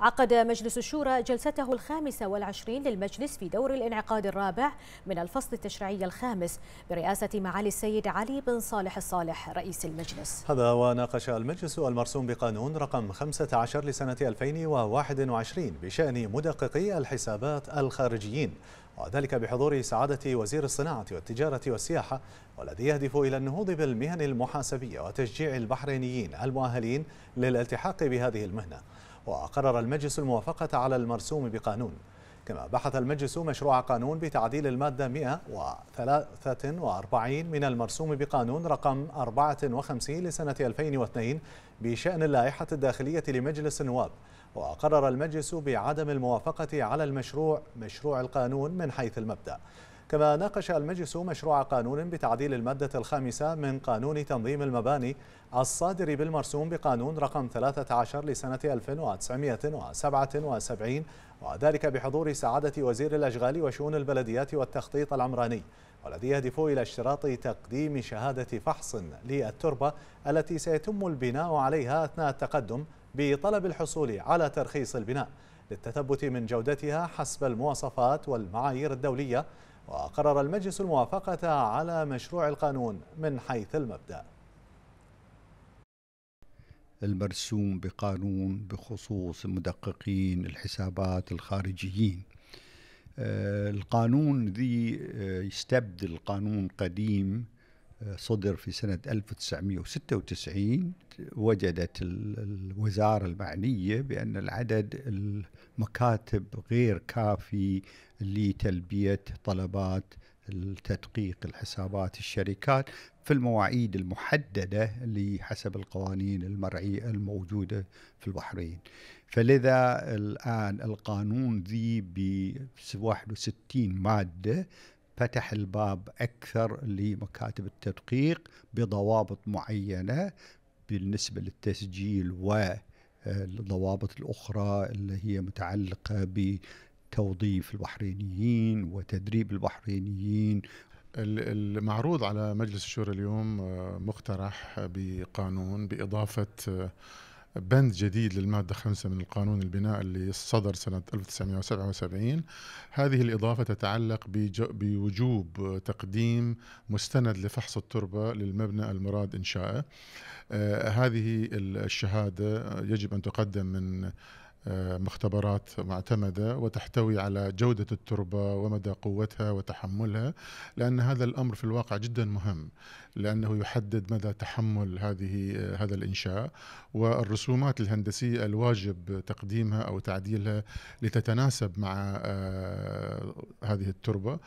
عقد مجلس الشورى جلسته الخامسة والعشرين للمجلس في دور الانعقاد الرابع من الفصل التشريعي الخامس برئاسة معالي السيد علي بن صالح الصالح رئيس المجلس. هذا وناقش المجلس المرسوم بقانون رقم 15 لسنة 2021 بشأن مدققي الحسابات الخارجيين وذلك بحضور سعادة وزير الصناعة والتجارة والسياحة والذي يهدف إلى النهوض بالمهن المحاسبية وتشجيع البحرينيين المؤهلين للالتحاق بهذه المهنة. وقرر المجلس الموافقة على المرسوم بقانون. كما بحث المجلس مشروع قانون بتعديل المادة 143 من المرسوم بقانون رقم 54 لسنة 2002 بشأن اللائحة الداخلية لمجلس النواب. وقرر المجلس بعدم الموافقة على المشروع مشروع القانون من حيث المبدأ. كما ناقش المجلس مشروع قانون بتعديل المادة الخامسة من قانون تنظيم المباني الصادر بالمرسوم بقانون رقم 13 لسنة 1977 وذلك بحضور سعادة وزير الأشغال وشؤون البلديات والتخطيط العمراني والذي يهدف إلى اشتراط تقديم شهادة فحص للتربة التي سيتم البناء عليها أثناء التقدم بطلب الحصول على ترخيص البناء للتثبت من جودتها حسب المواصفات والمعايير الدولية وقرر المجلس الموافقة على مشروع القانون من حيث المبدأ. المرسوم بقانون بخصوص مدققين الحسابات الخارجيين. آه، القانون ذي آه، يستبدل قانون قديم صدر في سنة 1996 وجدت الوزارة المعنية بأن العدد المكاتب غير كافي لتلبية طلبات التدقيق الحسابات الشركات في المواعيد المحددة لحسب القوانين المرعية الموجودة في البحرين. فلذا الآن القانون ذي ب 61 مادة فتح الباب أكثر لمكاتب التدقيق بضوابط معينة بالنسبة للتسجيل والضوابط الأخرى اللي هي متعلقة بتوظيف البحرينيين وتدريب البحرينيين. المعروض على مجلس الشورى اليوم آه، مقترح بقانون بإضافة آه، بند جديد للمادة خمسة من القانون البناء اللي صدر سنة 1977 هذه الإضافة تتعلق بوجوب تقديم مستند لفحص التربة للمبنى المراد إنشائه آه هذه الشهادة يجب أن تقدم من مختبرات معتمدة وتحتوي على جودة التربة ومدى قوتها وتحملها لأن هذا الأمر في الواقع جدا مهم لأنه يحدد مدى تحمل هذه هذا الإنشاء والرسومات الهندسية الواجب تقديمها أو تعديلها لتتناسب مع آه، هذه التربة.